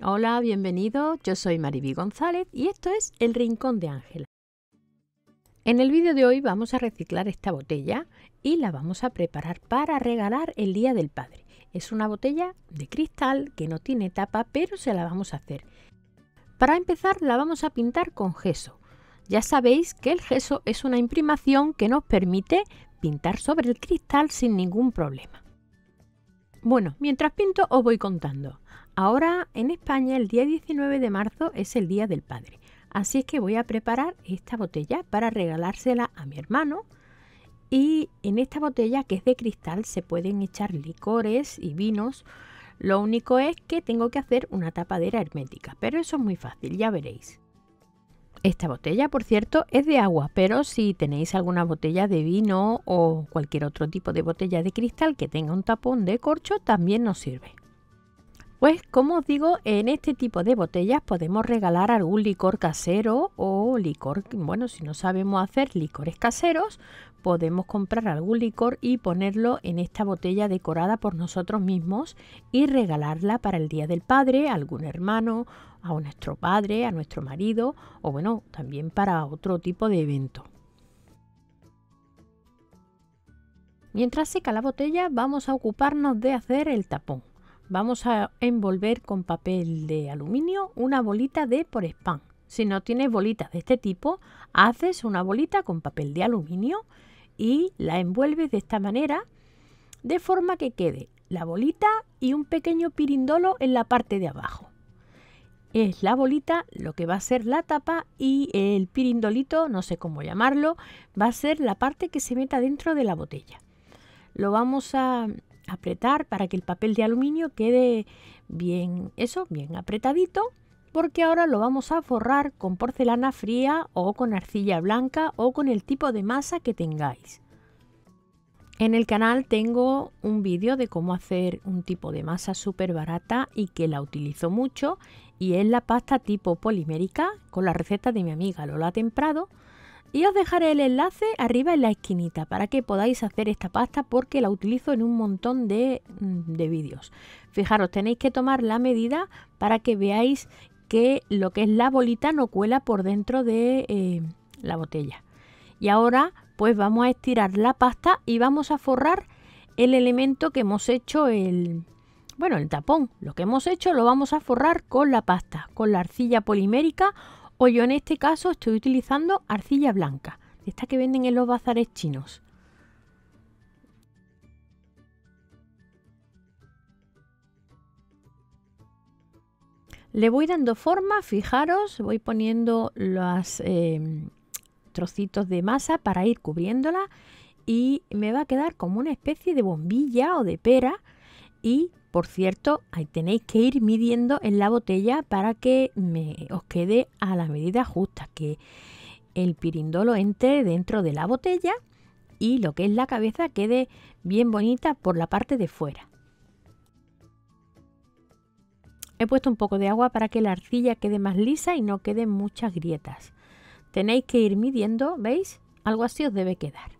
Hola, bienvenido. Yo soy Mariby González y esto es El Rincón de Ángela. En el vídeo de hoy vamos a reciclar esta botella y la vamos a preparar para regalar el Día del Padre. Es una botella de cristal que no tiene tapa, pero se la vamos a hacer. Para empezar la vamos a pintar con gesso. Ya sabéis que el gesso es una imprimación que nos permite pintar sobre el cristal sin ningún problema. Bueno, mientras pinto os voy contando. Ahora en España el día 19 de marzo es el Día del Padre, así es que voy a preparar esta botella para regalársela a mi hermano. Y en esta botella que es de cristal se pueden echar licores y vinos. Lo único es que tengo que hacer una tapadera hermética, pero eso es muy fácil, ya veréis. Esta botella, por cierto, es de agua, pero si tenéis alguna botella de vino o cualquier otro tipo de botella de cristal que tenga un tapón de corcho, también nos sirve. Pues como os digo, en este tipo de botellas podemos regalar algún licor casero o licor, bueno, si no sabemos hacer licores caseros, podemos comprar algún licor y ponerlo en esta botella decorada por nosotros mismos y regalarla para el Día del Padre a algún hermano, a nuestro padre, a nuestro marido o bueno, también para otro tipo de evento. Mientras seca la botella vamos a ocuparnos de hacer el tapón. Vamos a envolver con papel de aluminio una bolita de por spam. Si no tienes bolitas de este tipo, haces una bolita con papel de aluminio y la envuelves de esta manera, de forma que quede la bolita y un pequeño pirindolo en la parte de abajo. Es la bolita lo que va a ser la tapa y el pirindolito, no sé cómo llamarlo, va a ser la parte que se meta dentro de la botella. Lo vamos a apretar para que el papel de aluminio quede bien, eso, bien apretadito, porque ahora lo vamos a forrar con porcelana fría o con arcilla blanca o con el tipo de masa que tengáis. En el canal tengo un vídeo de cómo hacer un tipo de masa súper barata y que la utilizo mucho y es la pasta tipo polimérica con la receta de mi amiga Lola Temprado y os dejaré el enlace arriba en la esquinita para que podáis hacer esta pasta porque la utilizo en un montón de, mm, vídeos. Fijaros, tenéis que tomar la medida para que veáis que lo que es la bolita no cuela por dentro de eh, la botella. Y ahora pues vamos a estirar la pasta y vamos a forrar el elemento que hemos hecho el, bueno, el tapón. Lo que hemos hecho lo vamos a forrar con la pasta, con la arcilla polimérica o yo en este caso estoy utilizando arcilla blanca, esta que venden en los bazares chinos. Le voy dando forma, fijaros, voy poniendo los em, trocitos de masa para ir cubriéndola y me va a quedar como una especie de bombilla o de pera y por cierto, ahí tenéis que ir midiendo en la botella para que me, os quede a la medida justa, que el pirindolo entre dentro de la botella y lo que es la cabeza quede bien bonita por la parte de fuera. He puesto un poco de agua para que la arcilla quede más lisa y no queden muchas grietas. Tenéis que ir midiendo, ¿veis? Algo así os debe quedar.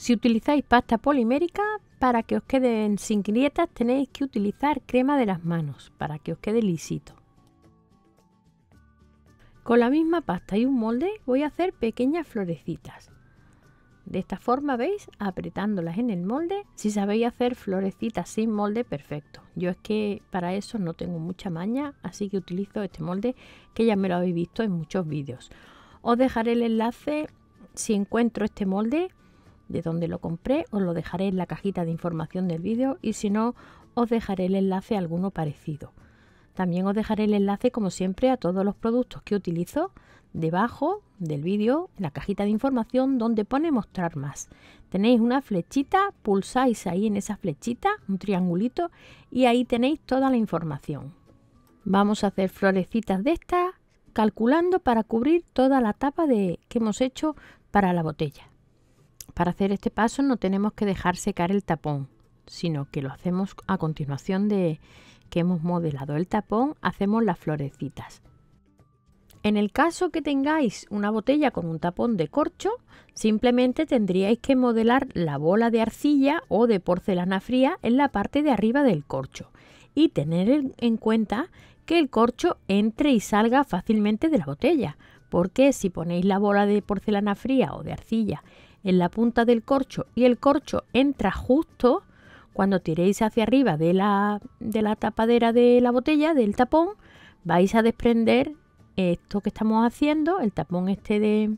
Si utilizáis pasta polimérica, para que os queden sin grietas tenéis que utilizar crema de las manos, para que os quede lisito. Con la misma pasta y un molde voy a hacer pequeñas florecitas. De esta forma, ¿veis? Apretándolas en el molde. Si sabéis hacer florecitas sin molde, perfecto. Yo es que para eso no tengo mucha maña, así que utilizo este molde que ya me lo habéis visto en muchos vídeos. Os dejaré el enlace si encuentro este molde de donde lo compré, os lo dejaré en la cajita de información del vídeo y si no, os dejaré el enlace a alguno parecido. También os dejaré el enlace, como siempre, a todos los productos que utilizo debajo del vídeo, en la cajita de información donde pone mostrar más. Tenéis una flechita, pulsáis ahí en esa flechita, un triangulito, y ahí tenéis toda la información. Vamos a hacer florecitas de estas, calculando para cubrir toda la tapa de, que hemos hecho para la botella. Para hacer este paso no tenemos que dejar secar el tapón, sino que lo hacemos a continuación de que hemos modelado el tapón, hacemos las florecitas. En el caso que tengáis una botella con un tapón de corcho, simplemente tendríais que modelar la bola de arcilla o de porcelana fría en la parte de arriba del corcho y tener en cuenta que el corcho entre y salga fácilmente de la botella, porque si ponéis la bola de porcelana fría o de arcilla en la punta del corcho y el corcho entra justo, cuando tiréis hacia arriba de la, de la tapadera de la botella, del tapón, vais a desprender esto que estamos haciendo, el tapón este de,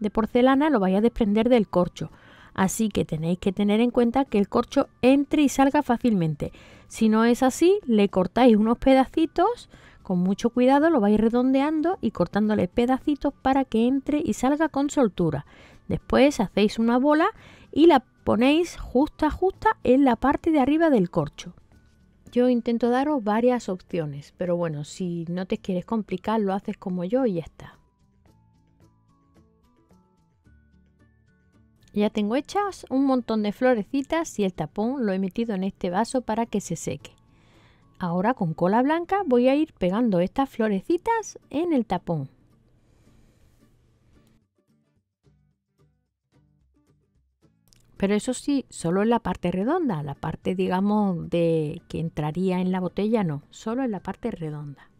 de porcelana, lo vais a desprender del corcho. Así que tenéis que tener en cuenta que el corcho entre y salga fácilmente. Si no es así, le cortáis unos pedacitos, con mucho cuidado lo vais redondeando y cortándole pedacitos para que entre y salga con soltura. Después hacéis una bola y la ponéis justa justa en la parte de arriba del corcho. Yo intento daros varias opciones, pero bueno, si no te quieres complicar, lo haces como yo y ya está. Ya tengo hechas un montón de florecitas y el tapón lo he metido en este vaso para que se seque. Ahora con cola blanca voy a ir pegando estas florecitas en el tapón. Pero eso sí, solo en la parte redonda, la parte digamos de que entraría en la botella no, solo en la parte redonda.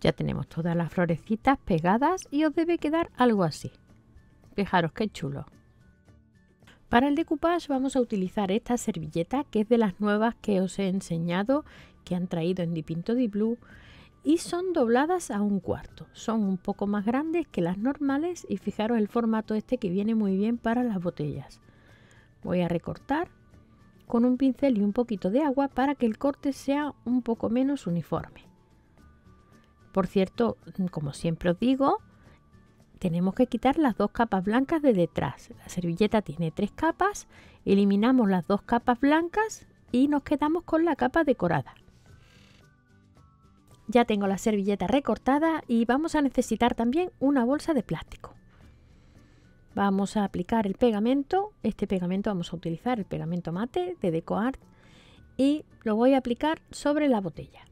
Ya tenemos todas las florecitas pegadas y os debe quedar algo así. Fijaros qué chulo. Para el decoupage vamos a utilizar esta servilleta que es de las nuevas que os he enseñado que han traído en Dipinto di Blue y son dobladas a un cuarto. Son un poco más grandes que las normales y fijaros el formato este que viene muy bien para las botellas. Voy a recortar con un pincel y un poquito de agua para que el corte sea un poco menos uniforme. Por cierto, como siempre os digo, tenemos que quitar las dos capas blancas de detrás. La servilleta tiene tres capas, eliminamos las dos capas blancas y nos quedamos con la capa decorada. Ya tengo la servilleta recortada y vamos a necesitar también una bolsa de plástico. Vamos a aplicar el pegamento. Este pegamento vamos a utilizar el pegamento mate de DecoArt y lo voy a aplicar sobre la botella.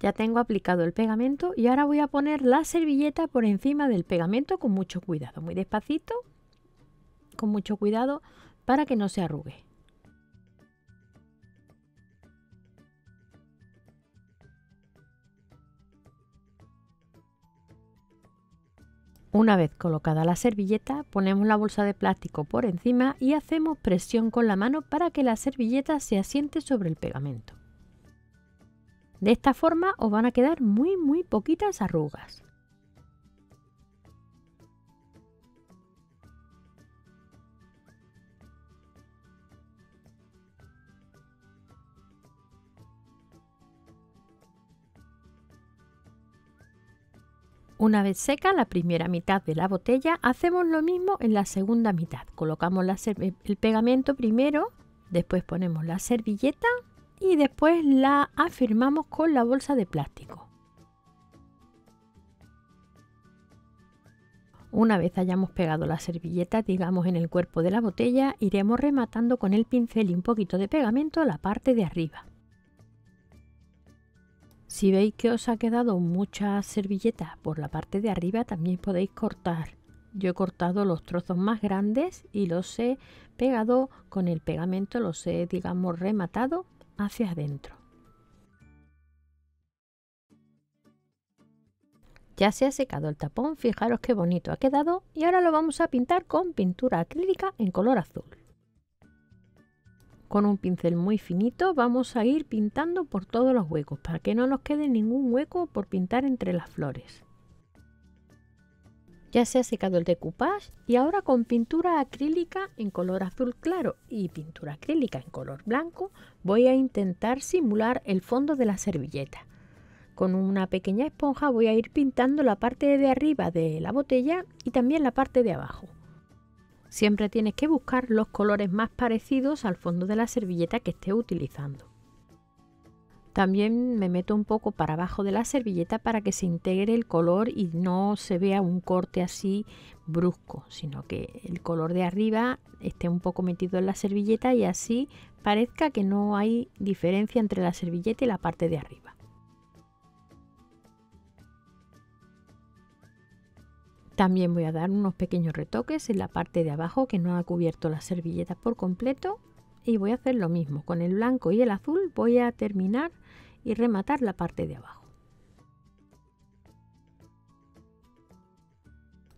Ya tengo aplicado el pegamento y ahora voy a poner la servilleta por encima del pegamento con mucho cuidado, muy despacito, con mucho cuidado para que no se arrugue. Una vez colocada la servilleta, ponemos la bolsa de plástico por encima y hacemos presión con la mano para que la servilleta se asiente sobre el pegamento. De esta forma os van a quedar muy muy poquitas arrugas. Una vez seca la primera mitad de la botella, hacemos lo mismo en la segunda mitad. Colocamos el pegamento primero, después ponemos la servilleta y después la afirmamos con la bolsa de plástico. Una vez hayamos pegado la servilleta, digamos en el cuerpo de la botella, iremos rematando con el pincel y un poquito de pegamento la parte de arriba. Si veis que os ha quedado mucha servilleta por la parte de arriba, también podéis cortar. Yo he cortado los trozos más grandes y los he pegado con el pegamento, los he, digamos, rematado hacia adentro. Ya se ha secado el tapón, fijaros qué bonito ha quedado y ahora lo vamos a pintar con pintura acrílica en color azul. Con un pincel muy finito vamos a ir pintando por todos los huecos para que no nos quede ningún hueco por pintar entre las flores. Ya se ha secado el decoupage y ahora con pintura acrílica en color azul claro y pintura acrílica en color blanco voy a intentar simular el fondo de la servilleta. Con una pequeña esponja voy a ir pintando la parte de arriba de la botella y también la parte de abajo. Siempre tienes que buscar los colores más parecidos al fondo de la servilleta que estés utilizando. También me meto un poco para abajo de la servilleta para que se integre el color y no se vea un corte así brusco, sino que el color de arriba esté un poco metido en la servilleta y así parezca que no hay diferencia entre la servilleta y la parte de arriba. También voy a dar unos pequeños retoques en la parte de abajo que no ha cubierto la servilleta por completo. Y voy a hacer lo mismo. Con el blanco y el azul voy a terminar y rematar la parte de abajo.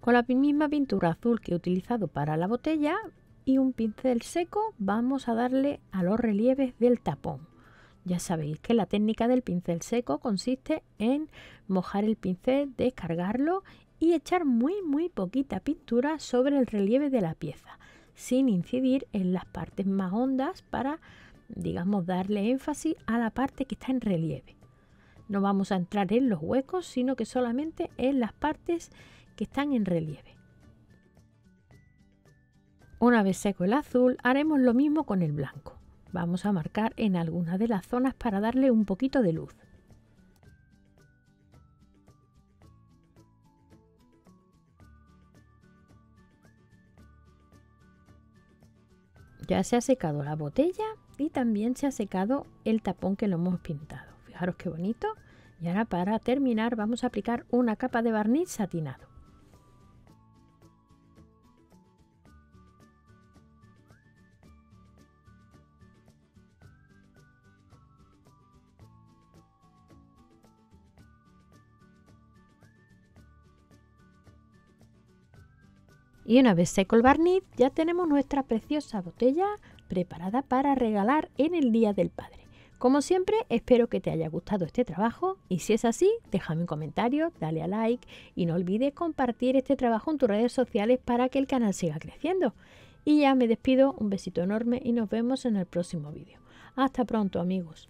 Con la misma pintura azul que he utilizado para la botella y un pincel seco vamos a darle a los relieves del tapón. Ya sabéis que la técnica del pincel seco consiste en mojar el pincel, descargarlo y echar muy muy poquita pintura sobre el relieve de la pieza sin incidir en las partes más hondas para, digamos, darle énfasis a la parte que está en relieve. No vamos a entrar en los huecos, sino que solamente en las partes que están en relieve. Una vez seco el azul, haremos lo mismo con el blanco. Vamos a marcar en alguna de las zonas para darle un poquito de luz. Ya se ha secado la botella y también se ha secado el tapón que lo hemos pintado. Fijaros qué bonito. Y ahora para terminar vamos a aplicar una capa de barniz satinado. Y una vez seco el barniz, ya tenemos nuestra preciosa botella preparada para regalar en el Día del Padre. Como siempre, espero que te haya gustado este trabajo y si es así, déjame un comentario, dale a like y no olvides compartir este trabajo en tus redes sociales para que el canal siga creciendo. Y ya me despido, un besito enorme y nos vemos en el próximo vídeo. Hasta pronto amigos.